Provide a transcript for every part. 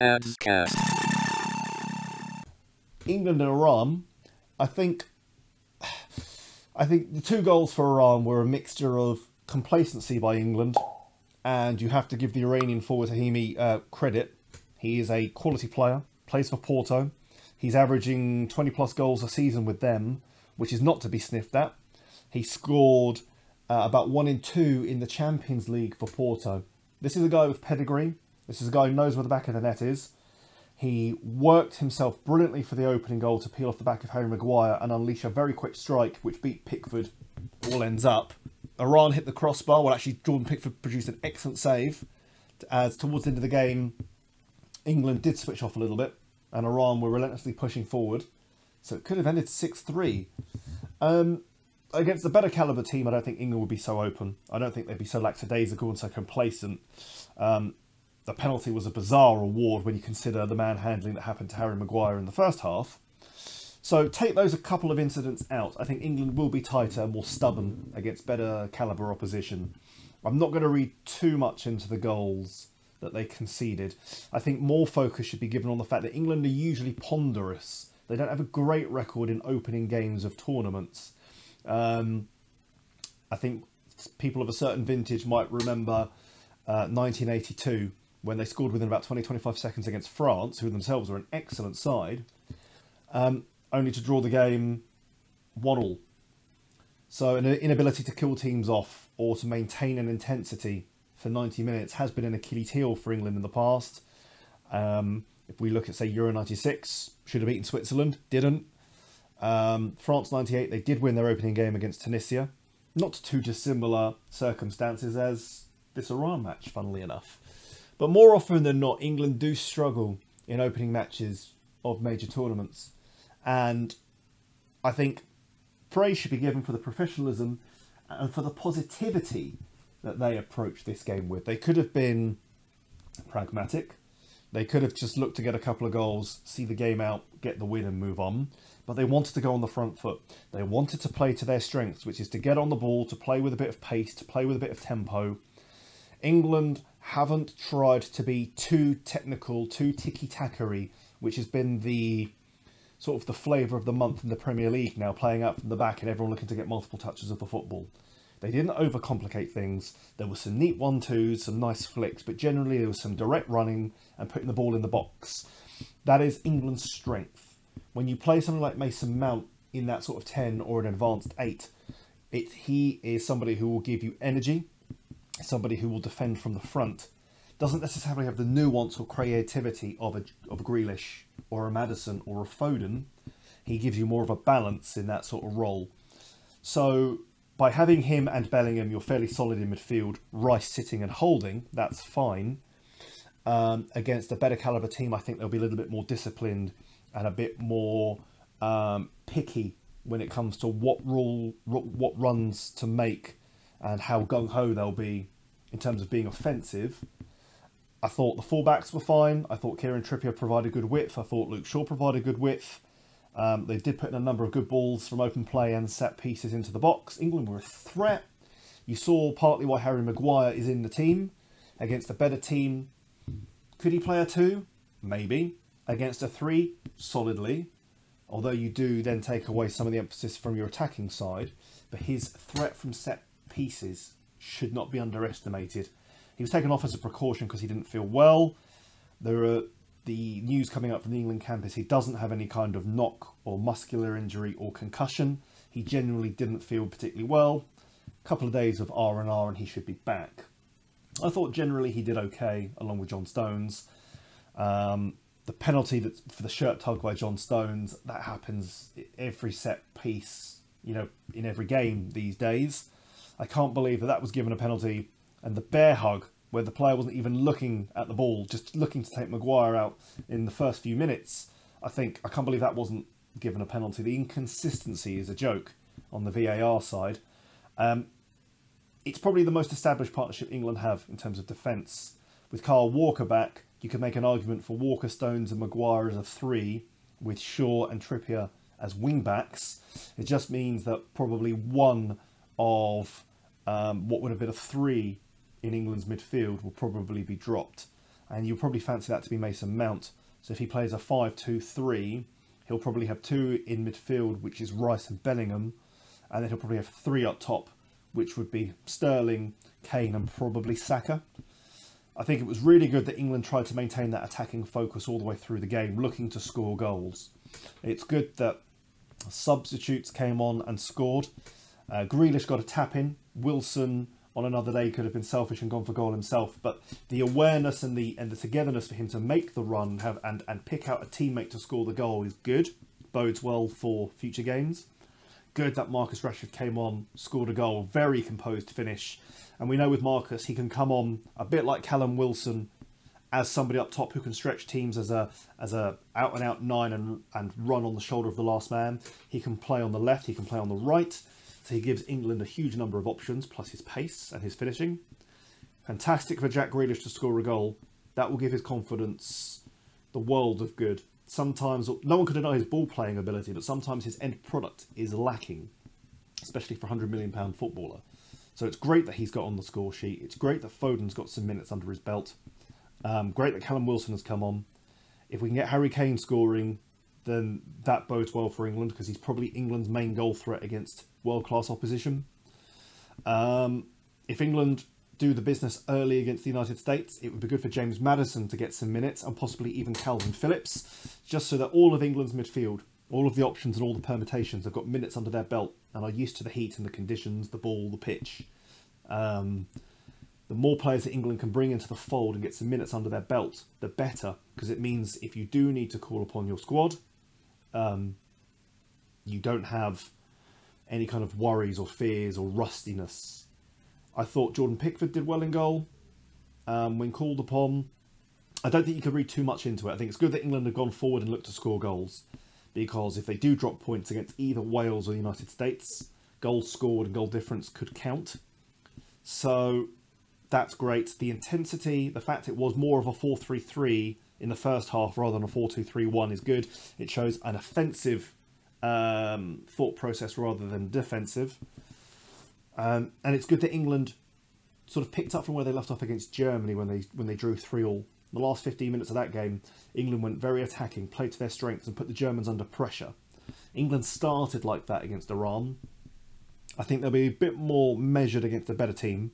AdzCast. England and Iran, I think I think the two goals for Iran were a mixture of complacency by England, and you have to give the Iranian forward Taremi uh, credit. He is a quality player, plays for Porto. He's averaging 20 plus goals a season with them, which is not to be sniffed at. He scored uh, about one in two in the Champions League for Porto. This is a guy with pedigree. This is a guy who knows where the back of the net is. He worked himself brilliantly for the opening goal to peel off the back of Harry Maguire and unleash a very quick strike, which beat Pickford. All ends up. Iran hit the crossbar. Well, actually, Jordan Pickford produced an excellent save. As towards the end of the game, England did switch off a little bit, and Iran were relentlessly pushing forward. So it could have ended 6 3. Um, against a better caliber team, I don't think England would be so open. I don't think they'd be so lackadaisical and so complacent. Um, the penalty was a bizarre award when you consider the manhandling that happened to Harry Maguire in the first half. So take those a couple of incidents out. I think England will be tighter, more stubborn against better caliber opposition. I'm not going to read too much into the goals that they conceded. I think more focus should be given on the fact that England are usually ponderous. They don't have a great record in opening games of tournaments. Um, I think people of a certain vintage might remember uh, 1982 when they scored within about 20 25 seconds against France, who themselves were an excellent side, um, only to draw the game 1 all. So, an inability to kill teams off or to maintain an intensity for 90 minutes has been an Achilles heel for England in the past. Um, if we look at, say, Euro 96, should have beaten Switzerland, didn't. Um, France 98, they did win their opening game against Tunisia. Not too dissimilar circumstances as this Iran match, funnily enough. But more often than not, England do struggle in opening matches of major tournaments. And I think praise should be given for the professionalism and for the positivity that they approach this game with. They could have been pragmatic. They could have just looked to get a couple of goals, see the game out, get the win, and move on. But they wanted to go on the front foot. They wanted to play to their strengths, which is to get on the ball, to play with a bit of pace, to play with a bit of tempo. England haven't tried to be too technical, too ticky tackery, which has been the sort of the flavour of the month in the Premier League now, playing out from the back and everyone looking to get multiple touches of the football. They didn't overcomplicate things. There were some neat one twos, some nice flicks, but generally there was some direct running and putting the ball in the box. That is England's strength. When you play something like Mason Mount in that sort of 10 or an advanced 8, it, he is somebody who will give you energy, somebody who will defend from the front. Doesn't necessarily have the nuance or creativity of a, of Grealish or a Maddison or a Foden. He gives you more of a balance in that sort of role. So by having him and Bellingham, you're fairly solid in midfield. Rice sitting and holding, that's fine. Um, against a better caliber team, I think they'll be a little bit more disciplined and a bit more um, picky when it comes to what rule, what runs to make, and how gung ho they'll be in terms of being offensive. I thought the fullbacks were fine. I thought Kieran Trippier provided good width. I thought Luke Shaw provided good width. Um, they did put in a number of good balls from open play and set pieces into the box. England were a threat. You saw partly why Harry Maguire is in the team. Against a better team, could he play a two? Maybe. Against a three, solidly. Although you do then take away some of the emphasis from your attacking side. But his threat from set pieces should not be underestimated. He was taken off as a precaution because he didn't feel well. There are the news coming up from the England campus, he doesn't have any kind of knock or muscular injury or concussion. He genuinely didn't feel particularly well. A couple of days of R and R, and he should be back. I thought generally he did okay, along with John Stones. Um, the penalty that for the shirt tug by John Stones that happens every set piece, you know, in every game these days. I can't believe that that was given a penalty, and the bear hug where the player wasn't even looking at the ball, just looking to take Maguire out in the first few minutes. I think I can't believe that wasn't given a penalty. The inconsistency is a joke on the VAR side. Um, it's probably the most established partnership England have in terms of defence. With Kyle Walker back, you could make an argument for Walker, Stones, and Maguire as a three, with Shaw and Trippier as wing backs. It just means that probably one of um, what would have been a three in England's midfield will probably be dropped. and you'll probably fancy that to be Mason Mount. So if he plays a 5-2-3, he'll probably have two in midfield, which is Rice and Bellingham, and then he'll probably have three up top, which would be Sterling, Kane, and probably Saka. I think it was really good that England tried to maintain that attacking focus all the way through the game, looking to score goals. It's good that substitutes came on and scored. Uh, Grealish got a tap in. Wilson on another day could have been selfish and gone for goal himself, but the awareness and the and the togetherness for him to make the run and have and, and pick out a teammate to score the goal is good. Bodes well for future games. Good that Marcus Rashford came on, scored a goal, very composed finish. And we know with Marcus, he can come on a bit like Callum Wilson as somebody up top who can stretch teams as a as a out and out nine and and run on the shoulder of the last man. He can play on the left, he can play on the right. So he gives England a huge number of options, plus his pace and his finishing. Fantastic for Jack Grealish to score a goal. That will give his confidence the world of good. Sometimes, no one could deny his ball playing ability, but sometimes his end product is lacking, especially for a £100 million footballer. So it's great that he's got on the score sheet. It's great that Foden's got some minutes under his belt. Um, great that Callum Wilson has come on. If we can get Harry Kane scoring, then that bodes well for England because he's probably England's main goal threat against world class opposition. Um, if England do the business early against the United States, it would be good for James Maddison to get some minutes and possibly even Kalvin Phillips, just so that all of England's midfield, all of the options and all the permutations have got minutes under their belt and are used to the heat and the conditions, the ball, the pitch. Um, the more players that England can bring into the fold and get some minutes under their belt, the better, because it means if you do need to call upon your squad, um, you don't have any kind of worries or fears or rustiness. I thought Jordan Pickford did well in goal um, when called upon. I don't think you can read too much into it. I think it's good that England have gone forward and looked to score goals because if they do drop points against either Wales or the United States, goals scored and goal difference could count. So that's great. The intensity, the fact it was more of a 4 3 3 in the first half rather than a 4 2 3 1 is good. It shows an offensive um, thought process rather than defensive. Um, and it's good that England sort of picked up from where they left off against Germany when they when they drew three all. The last 15 minutes of that game, England went very attacking, played to their strengths, and put the Germans under pressure. England started like that against Iran. I think they'll be a bit more measured against a better team,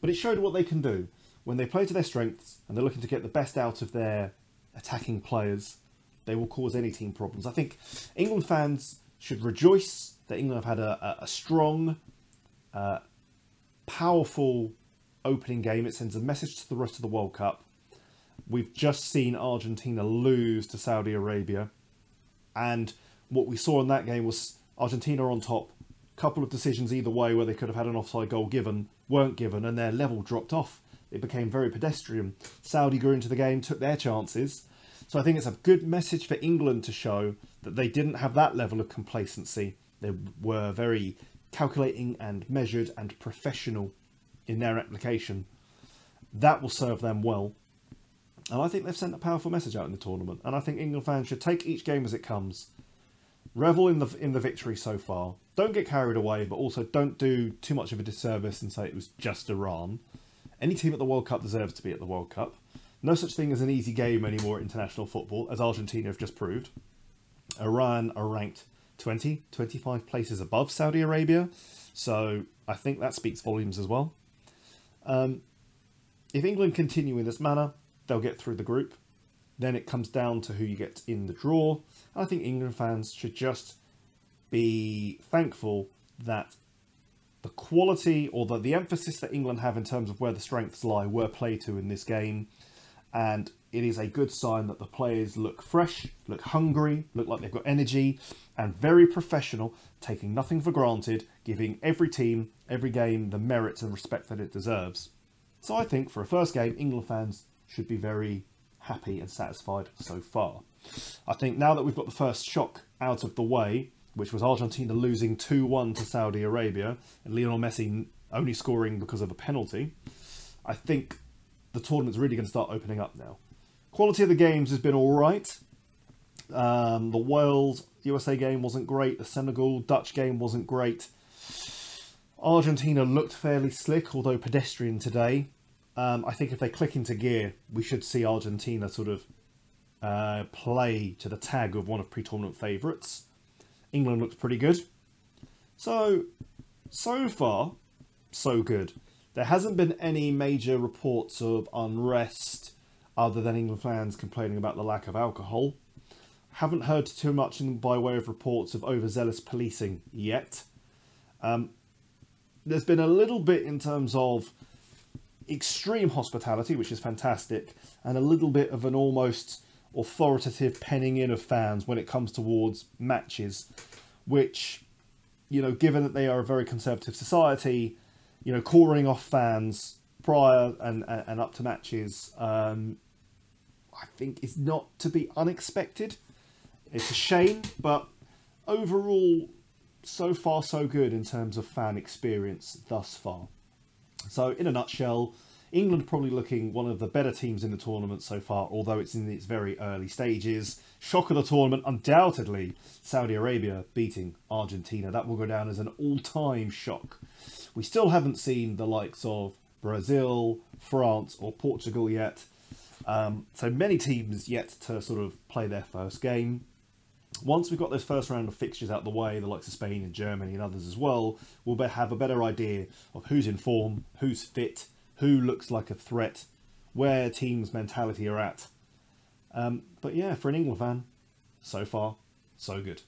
but it showed what they can do when they play to their strengths and they're looking to get the best out of their attacking players they will cause any team problems. I think England fans should rejoice that England have had a, a strong, uh, powerful opening game. It sends a message to the rest of the World Cup. We've just seen Argentina lose to Saudi Arabia, and what we saw in that game was Argentina on top. A Couple of decisions either way where they could have had an offside goal given weren't given, and their level dropped off. It became very pedestrian. Saudi grew into the game, took their chances, so I think it's a good message for England to show that they didn't have that level of complacency. They were very calculating and measured and professional in their application. That will serve them well. And I think they've sent a powerful message out in the tournament. And I think England fans should take each game as it comes. Revel in the in the victory so far. Don't get carried away, but also don't do too much of a disservice and say it was just Iran. Any team at the World Cup deserves to be at the World Cup. No such thing as an easy game anymore at international football, as Argentina have just proved. Iran are ranked 20, 25 places above Saudi Arabia, so I think that speaks volumes as well. Um, if England continue in this manner, they'll get through the group. Then it comes down to who you get in the draw. I think England fans should just be thankful that the quality or the, the emphasis that England have in terms of where the strengths lie were played to in this game and it is a good sign that the players look fresh, look hungry, look like they've got energy, and very professional, taking nothing for granted, giving every team, every game the merits and respect that it deserves. So I think for a first game, England fans should be very happy and satisfied so far. I think now that we've got the first shock out of the way, which was Argentina losing 2 1 to Saudi Arabia and Lionel Messi only scoring because of a penalty, I think the tournament's really going to start opening up now. Quality of the games has been all right. Um, the World USA game wasn't great. The Senegal Dutch game wasn't great. Argentina looked fairly slick, although pedestrian today. Um, I think if they click into gear, we should see Argentina sort of uh, play to the tag of one of pre-tournament favourites. England looks pretty good. So, so far, so good. There hasn't been any major reports of unrest other than England fans complaining about the lack of alcohol. Haven't heard too much by way of reports of overzealous policing yet. Um, there's been a little bit in terms of extreme hospitality, which is fantastic, and a little bit of an almost authoritative penning in of fans when it comes towards matches, which, you know, given that they are a very conservative society, you know, calling off fans prior and, and, and up to matches, um, I think is not to be unexpected. It's a shame, but overall, so far so good in terms of fan experience thus far. So, in a nutshell, England probably looking one of the better teams in the tournament so far, although it's in its very early stages. Shock of the tournament, undoubtedly, Saudi Arabia beating Argentina. That will go down as an all-time shock. We still haven't seen the likes of Brazil, France, or Portugal yet. Um, so many teams yet to sort of play their first game. Once we've got this first round of fixtures out the way, the likes of Spain and Germany and others as well, we'll have a better idea of who's in form, who's fit, who looks like a threat, where teams' mentality are at. Um, but yeah, for an England fan, so far, so good.